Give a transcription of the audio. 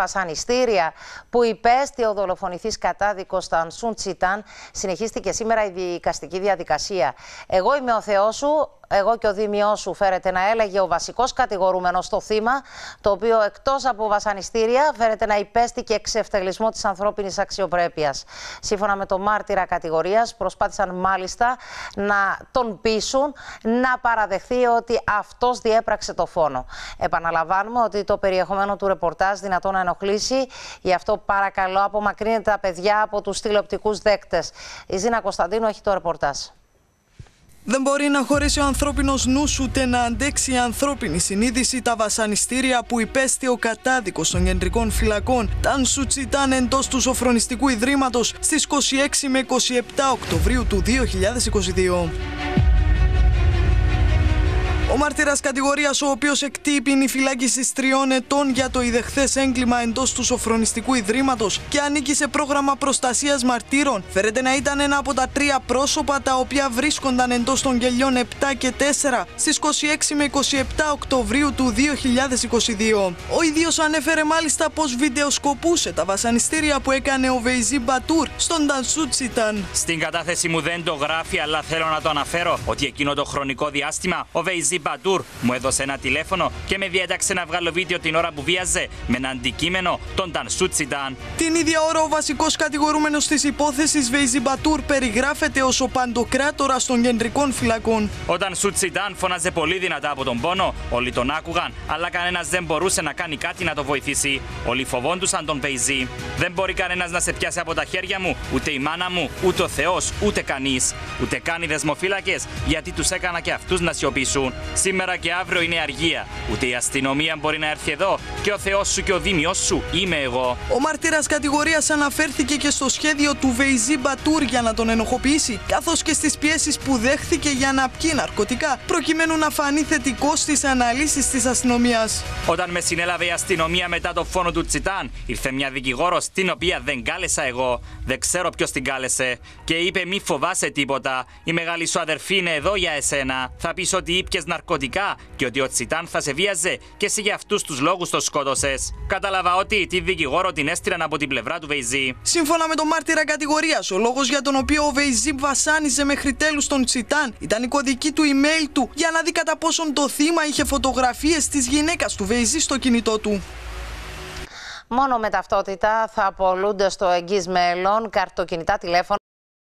βασανιστήρια που υπέστη ο δολοφονηθής κατάδικος Τανσούν Τσιτάν συνεχίστηκε σήμερα η δικαστική διαδικασία. Εγώ είμαι ο Θεός σου, εγώ και ο Δήμιό σου φέρεται να έλεγε ο βασικός κατηγορούμενος στο θύμα, το οποίο εκτός από βασανιστήρια φέρεται να υπέστη και εξευτελισμό της ανθρώπινης αξιοπρέπειας. Σύμφωνα με το μάρτυρα κατηγορίας, προσπάθησαν μάλιστα να τον πείσουν να παραδεχθεί ότι αυτός διέπραξε το φόνο. Επαναλαμβάνουμε ότι το περιεχομένο του ρεπορτάζ δυνατόν να ενοχλήσει, γι' αυτό παρακαλώ απομακρύνετε τα παιδιά από τους τηλεοπτικούς δέκτες. Η Ζήνα Κωνσταντίνου έχει το ρεπορτάζ. Δεν μπορεί να χωρέσει ο ανθρώπινος νους ούτε να αντέξει η ανθρώπινη συνείδηση τα βασανιστήρια που υπέστη ο κατάδικος των κεντρικών φυλακών Ταν Σουτσιτάν εντός του Σοφρονιστικού Ιδρύματος στις 26 με 27 Οκτωβρίου του 2022. Ο μάρτυρας κατηγορίας, ο οποίος εκτύπη φυλάκιση τριών ετών για το ιδεχθές έγκλημα εντός του Σοφρονιστικού Ιδρύματος και ανήκει σε πρόγραμμα προστασίας μαρτύρων, φέρεται να ήταν ένα από τα τρία πρόσωπα τα οποία βρίσκονταν εντός των γελιών 7 και 4 στις 26 με 27 Οκτωβρίου του 2022. Ο ίδιος ανέφερε μάλιστα πως βιντεοσκοπούσε τα βασανιστήρια που έκανε ο Βεϊζή Μπατούρ στον Τανσούτσιταν. Στην κατάθεση μου δεν το γράφει, αλλά θέλω να το αναφέρω ότι εκείνο το χρονικό διάστημα ο Βεϊζή Μπατούρ μου έδωσε ένα τηλέφωνο και με διέταξε να βγάλω βίντεο την ώρα που βίαζε με ένα αντικείμενο τον Τανσούτσιταν. Την ίδια ώρα ο βασικός κατηγορούμενος της υπόθεσης Βέιζι Μπατούρ περιγράφεται ως ο παντοκράτορας των κεντρικών φυλακών. Όταν Σούτσιταν φώναζε πολύ δυνατά από τον πόνο, όλοι τον άκουγαν, αλλά κανένας δεν μπορούσε να κάνει κάτι να το βοηθήσει. Όλοι φοβόντουσαν τον Βέιζι. Δεν μπορεί κανένας να σε πιάσει από τα χέρια μου, ούτε η μάνα μου, ούτε ο Θεός, ούτε κανείς. Ούτε καν οι δεσμοφύλακες, γιατί τους έκανα και αυτούς να σιωπήσουν. Σήμερα και αύριο είναι αργία. Ούτε η αστυνομία μπορεί να έρθει εδώ. Και ο Θεός σου και ο Δήμιος σου είμαι εγώ. Ο μάρτυρα κατηγορίας αναφέρθηκε και στο σχέδιο του Βεϊζή Μπατούρ για να τον ενοχοποιήσει, καθώς και στις πιέσεις που δέχθηκε για να πιει ναρκωτικά, προκειμένου να φανεί θετικό στις αναλύσεις της αστυνομίας. Όταν με συνέλαβε η αστυνομία μετά το φόνο του Τσιτάν, ήρθε μια δικηγόρος την οποία δεν κάλεσα εγώ. Δεν ξέρω ποιος την κάλεσε. Και είπε: Μη φοβάσαι τίποτα. Η μεγάλη σου αδερφή είναι εδώ για εσένα. Θα πεις ότι ήπιες ναρκωτικά και ότι ο Τσιτάν θα σε βίαζε και εσύ για αυτούς τους λόγους το σκότωσες. Κατάλαβα ότι τη δικηγόρο την έστειλαν από την πλευρά του Βεϊζή. Σύμφωνα με τον μάρτυρα κατηγορία, ο λόγος για τον οποίο ο Βεϊζή βασάνιζε μέχρι τέλους τον Τσιτάν ήταν η κωδική του email του για να δει κατά πόσον το θύμα είχε φωτογραφίες της γυναίκας του Βεϊζή στο κινητό του. Μόνο με ταυτότητα θα απολούνται στο εγγύς μέλλον καρτοκινητά τηλέφωνα